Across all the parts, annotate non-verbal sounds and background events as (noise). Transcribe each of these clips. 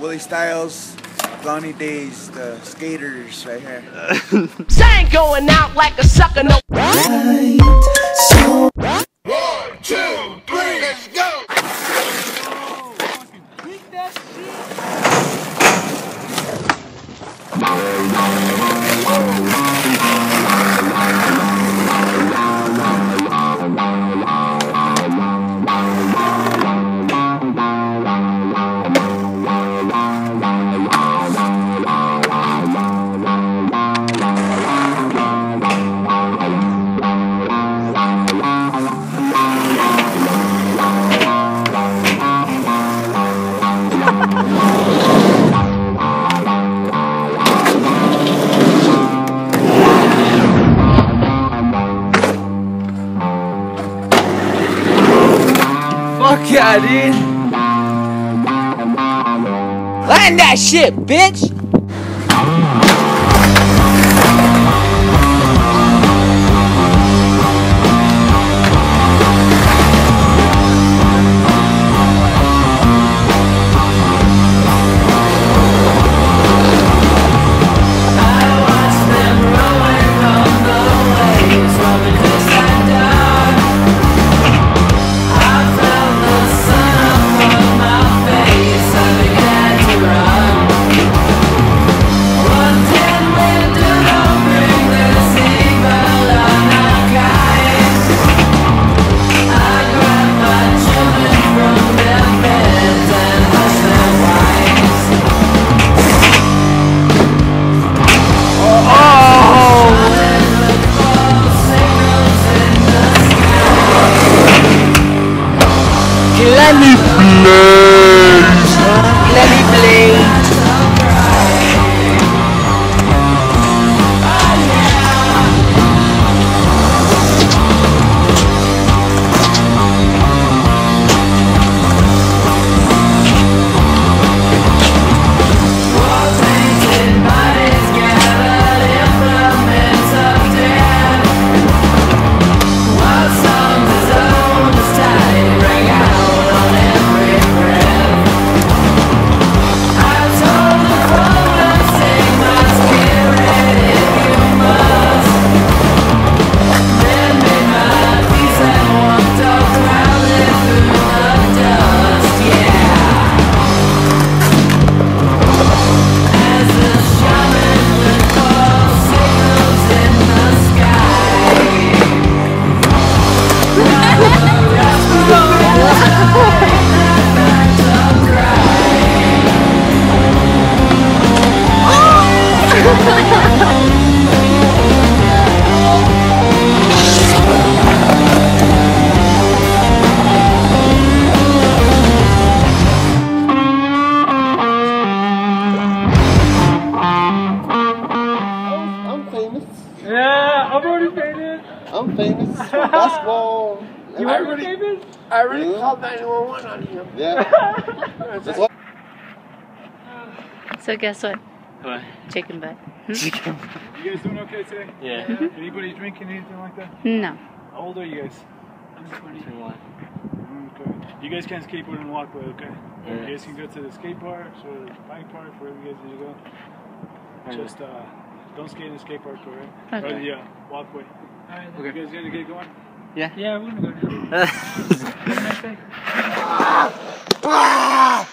Willie Styles, Glonie Days, the skaters right here. (laughs) I ain't going out like a sucker, no. Fuck yeah, dude. Land that shit, bitch. Famous. (laughs) Basketball. You I already famous? I already called 911 on you. Yeah. (laughs) (laughs) So guess what? What? Chicken butt. chicken You guys doing okay today? Yeah. Anybody drinking anything like that? No. How old are you guys? I'm 21. Okay. You guys can't skateboard and walk, but okay. Yeah. You guys can go to the skate parks or the bike park, wherever you guys need to go. Just uh, don't skate in the skate park, all right? Okay. Or the uh, walkway. Okay. You guys gonna get going? Yeah. Yeah, we're gonna go now. (laughs)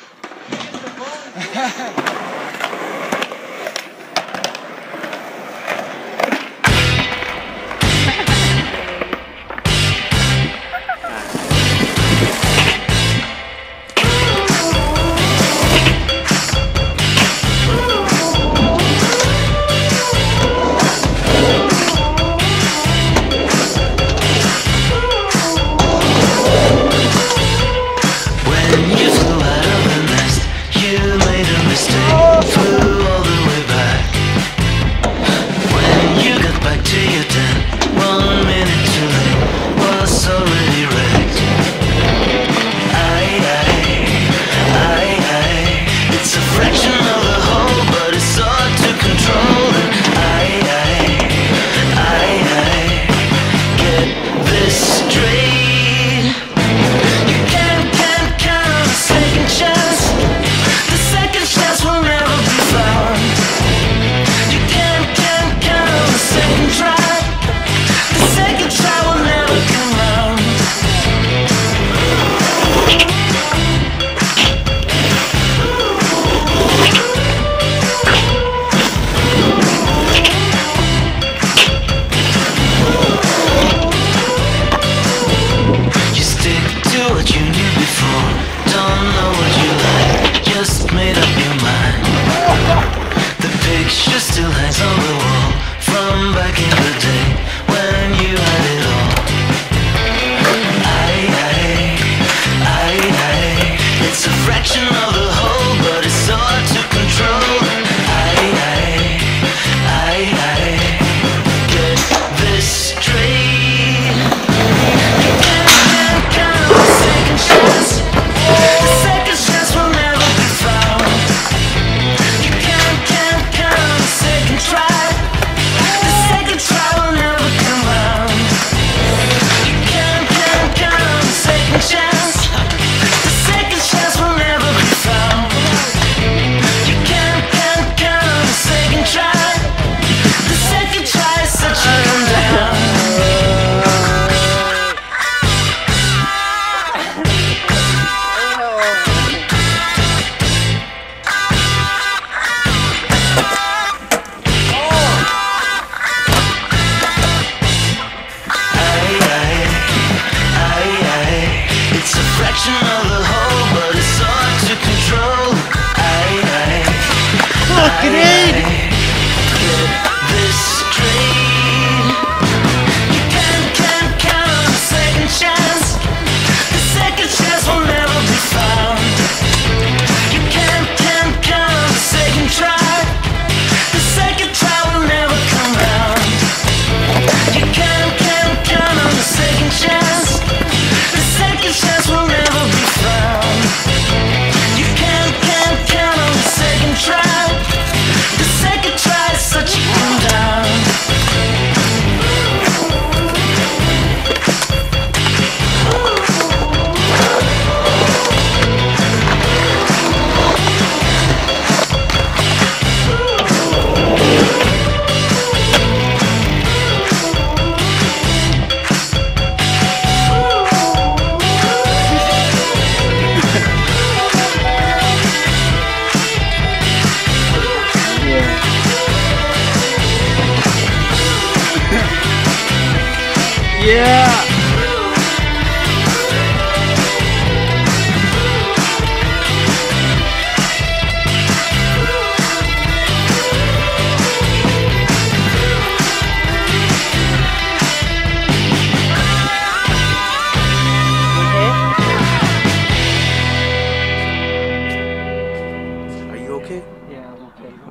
Great!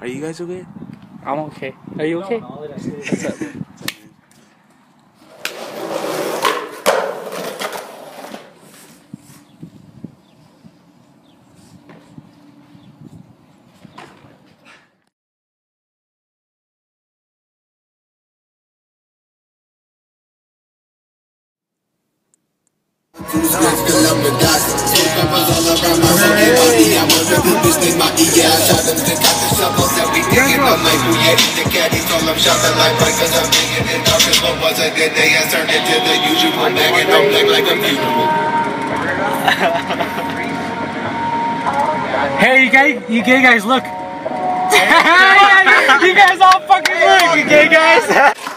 Are you guys okay? I'm okay. Are you okay? doubles that we digging on my booyah in the caddy So I'm shopping like bike cause I'm digging it up And what was a good day has turned into the usual Back and I'm black like a funeral (laughs) Hey, you gay, you gay guys, look. (laughs) you guys all fucking look, you gay guys. (laughs)